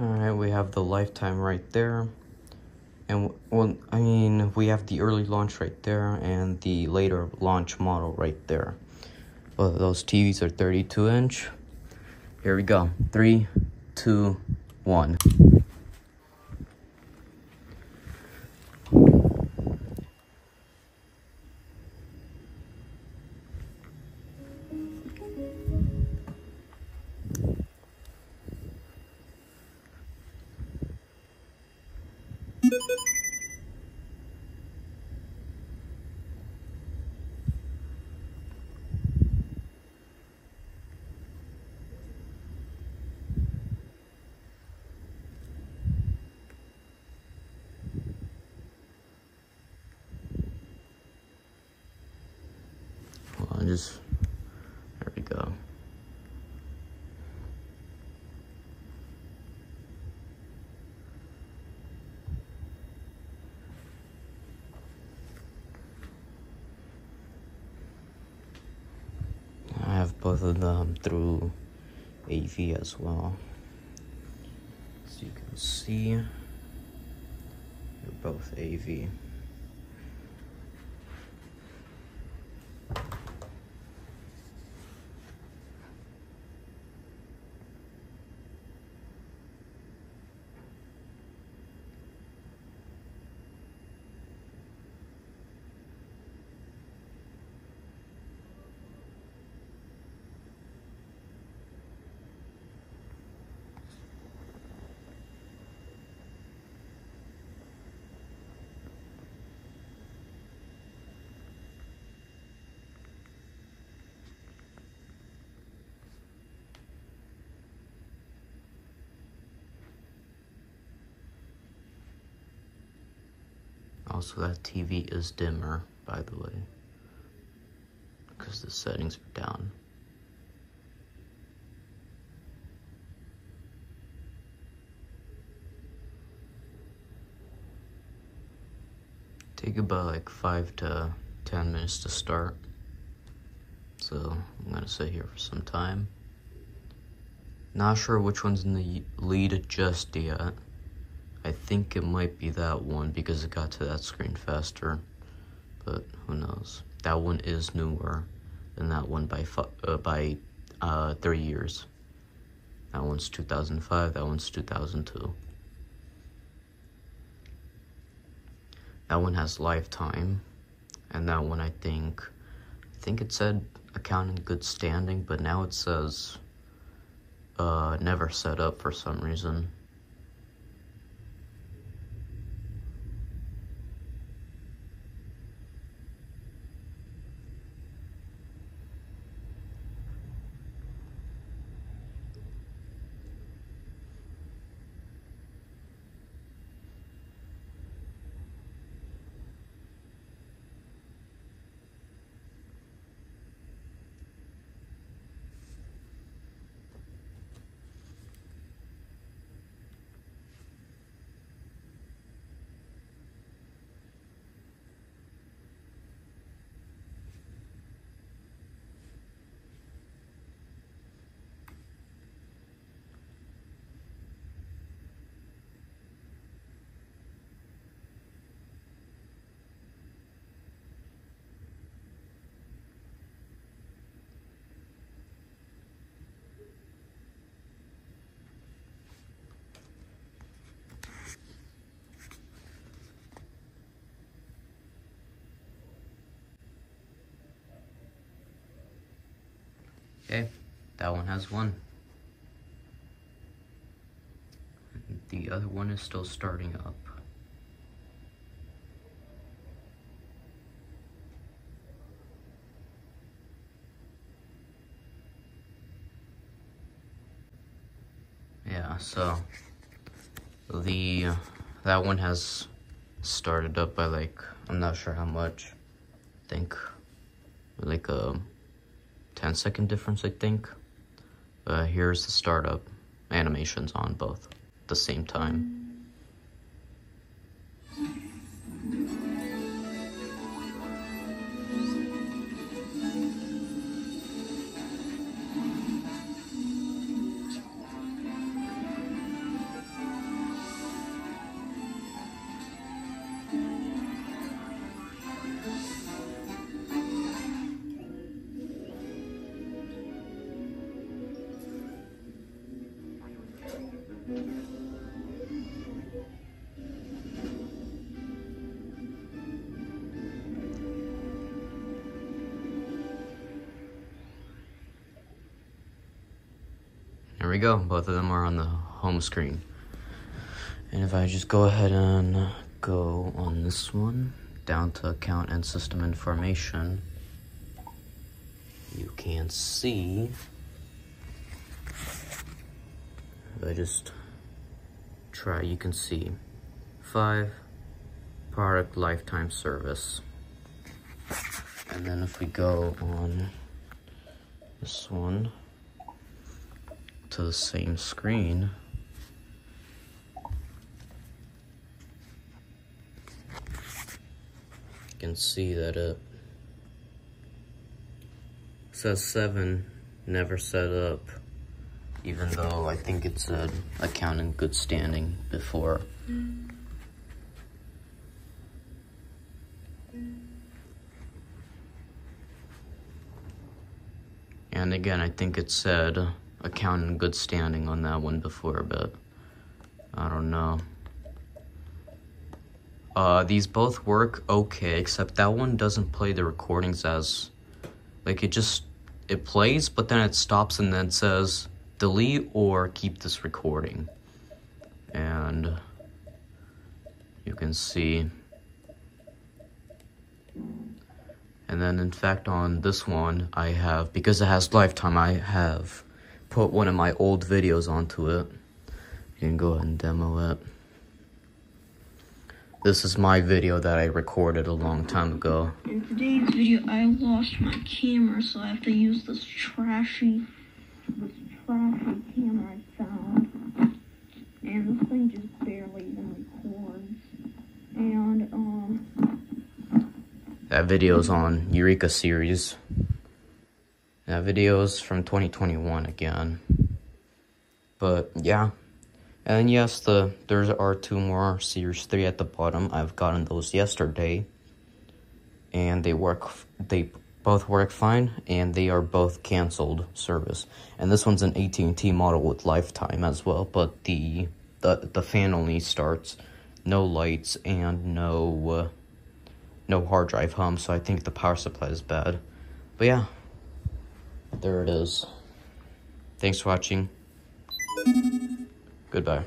Alright, we have the lifetime right there. And, well, I mean, we have the early launch right there and the later launch model right there. Of those TVs are 32 inch. Here we go. Three, two, one. On, just there we go. I have both of them through AV as well. As you can see, they're both AV. Also, that TV is dimmer, by the way, because the settings are down. Take about like five to ten minutes to start. So I'm gonna sit here for some time. Not sure which one's in the lead just yet. I think it might be that one because it got to that screen faster, but who knows? That one is newer than that one by uh, by uh, three years. That one's 2005. That one's 2002. That one has lifetime, and that one I think, I think it said account in good standing, but now it says uh, never set up for some reason. Okay, that one has one. The other one is still starting up. Yeah, so the that one has started up by like I'm not sure how much. I think like a 10 second difference, I think. Uh, here's the startup animations on both at the same time. We go. Both of them are on the home screen. And if I just go ahead and go on this one, down to account and system information, you can see, if I just try, you can see five product lifetime service. And then if we go on this one, to the same screen. You can see that it says 7 never set up even though I think it said account in good standing before. And again, I think it said account in good standing on that one before, but I don't know. Uh, these both work okay, except that one doesn't play the recordings as, like it just, it plays, but then it stops and then says delete or keep this recording. And you can see and then in fact on this one I have because it has lifetime I have put one of my old videos onto it. You can go ahead and demo it. This is my video that I recorded a long time ago. In today's video, I lost my camera, so I have to use this trashy, this trashy camera I found. And this thing just barely even records. And, um... That video's on Eureka series. That video's from 2021 again. But yeah. And yes, the there are two more Series 3 at the bottom. I've gotten those yesterday. And they work they both work fine and they are both canceled service. And this one's an AT&T model with lifetime as well, but the the the fan only starts no lights and no uh, no hard drive hum, so I think the power supply is bad. But yeah, there it is. Thanks for watching. Goodbye.